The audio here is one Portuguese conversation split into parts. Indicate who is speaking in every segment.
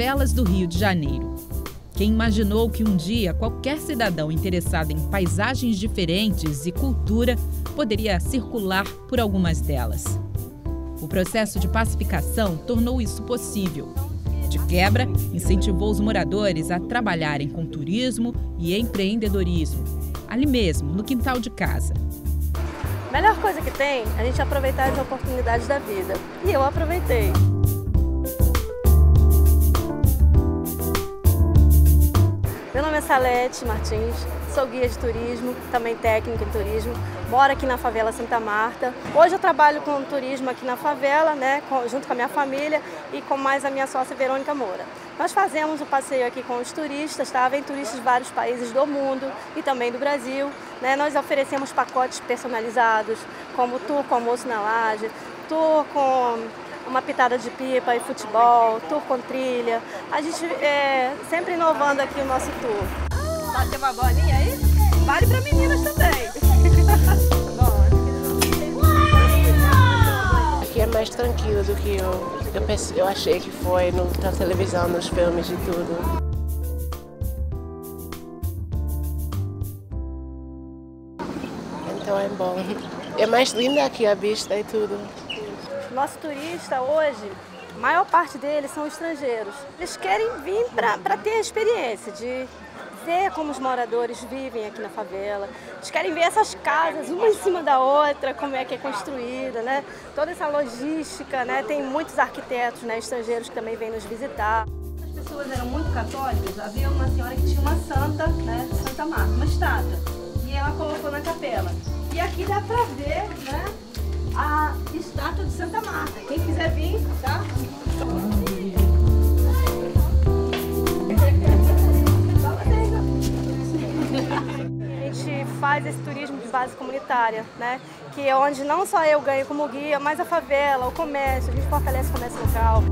Speaker 1: favelas do Rio de Janeiro. Quem imaginou que um dia qualquer cidadão interessado em paisagens diferentes e cultura poderia circular por algumas delas? O processo de pacificação tornou isso possível. De quebra, incentivou os moradores a trabalharem com turismo e empreendedorismo, ali mesmo, no quintal de casa.
Speaker 2: Melhor coisa que tem é a gente aproveitar as oportunidades da vida. E eu aproveitei. Meu nome é Salete Martins, sou guia de turismo, também técnica em turismo, moro aqui na favela Santa Marta. Hoje eu trabalho com turismo aqui na favela, né, junto com a minha família e com mais a minha sócia Verônica Moura. Nós fazemos o um passeio aqui com os turistas, tá? Vem turistas de vários países do mundo e também do Brasil. Né? Nós oferecemos pacotes personalizados, como tour com almoço na laje, tour com uma pitada de pipa e futebol, tour com trilha. A gente é sempre inovando aqui o nosso tour. Pode ter uma bolinha aí? Vale para meninas também.
Speaker 3: aqui é mais tranquilo do que eu, eu, pensei, eu achei que foi no, na televisão, nos filmes e tudo. Então é bom. É mais linda aqui a vista e tudo.
Speaker 2: Nosso turista hoje, a maior parte deles são estrangeiros. Eles querem vir para ter a experiência de ver como os moradores vivem aqui na favela. Eles querem ver essas casas, uma em cima da outra, como é que é construída, né? Toda essa logística, né? Tem muitos arquitetos né, estrangeiros que também vêm nos visitar. As pessoas eram muito católicas. Havia uma senhora que tinha uma santa, né? Santa Marta, uma estátua. E ela colocou na capela. E aqui dá pra ver, né? Estátua de Santa Marta. Quem quiser vir, tá? A gente faz esse turismo de base comunitária, né? Que é onde não só eu ganho como guia, mas a favela, o comércio, a gente fortalece o comércio local.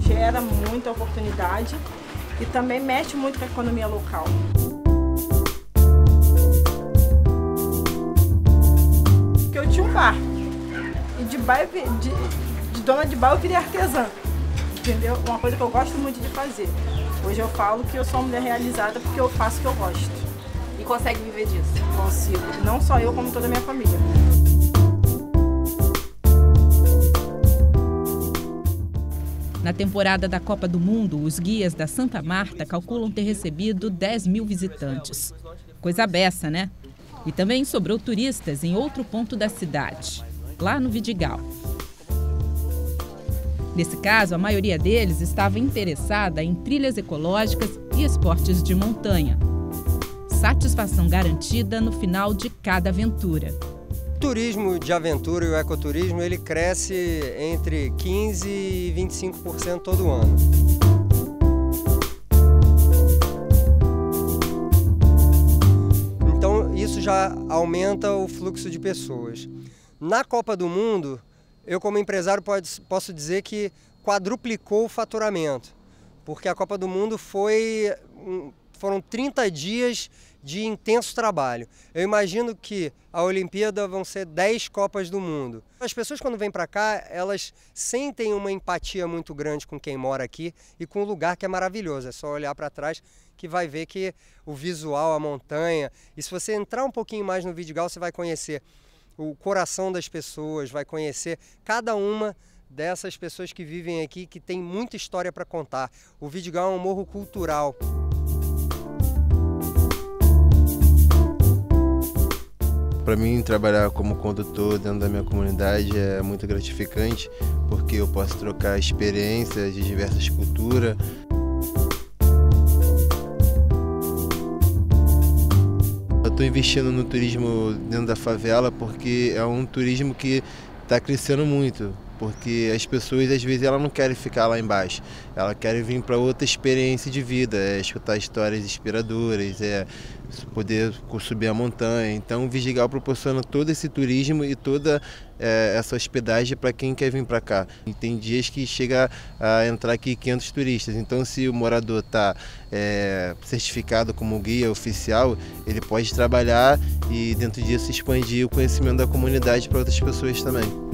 Speaker 4: Gera muita oportunidade e também mexe muito com a economia local. Tinha um bar e de, bar, de, de dona de bar eu virei artesã, entendeu? Uma coisa que eu gosto muito de fazer. Hoje eu falo que eu sou uma mulher realizada porque eu faço o que eu gosto.
Speaker 5: E consegue viver disso?
Speaker 4: Consigo. Não só eu, como toda a minha família.
Speaker 1: Na temporada da Copa do Mundo, os guias da Santa Marta calculam ter recebido 10 mil visitantes. Coisa beça, né? E também sobrou turistas em outro ponto da cidade, lá no Vidigal. Nesse caso, a maioria deles estava interessada em trilhas ecológicas e esportes de montanha. Satisfação garantida no final de cada aventura
Speaker 6: turismo de aventura e o ecoturismo ele cresce entre 15 e 25% todo ano. Já aumenta o fluxo de pessoas. Na Copa do Mundo, eu como empresário pode, posso dizer que quadruplicou o faturamento, porque a Copa do Mundo foi foram 30 dias de intenso trabalho. Eu imagino que a Olimpíada vão ser 10 Copas do Mundo. As pessoas quando vêm para cá, elas sentem uma empatia muito grande com quem mora aqui e com o lugar que é maravilhoso. É só olhar para trás que vai ver que o visual, a montanha, e se você entrar um pouquinho mais no Vidigal, você vai conhecer o coração das pessoas, vai conhecer cada uma dessas pessoas que vivem aqui que tem muita história para contar. O Vidigal é um morro cultural.
Speaker 7: Para mim, trabalhar como condutor dentro da minha comunidade é muito gratificante, porque eu posso trocar experiências de diversas culturas. Eu estou investindo no turismo dentro da favela porque é um turismo que está crescendo muito. Porque as pessoas às vezes elas não querem ficar lá embaixo, elas querem vir para outra experiência de vida, é escutar histórias inspiradoras, é poder subir a montanha. Então, o Vigigal proporciona todo esse turismo e toda é, essa hospedagem para quem quer vir para cá. E tem dias que chega a entrar aqui 500 turistas. Então, se o morador está é, certificado como guia oficial, ele pode trabalhar e dentro disso expandir o conhecimento da comunidade para outras pessoas também.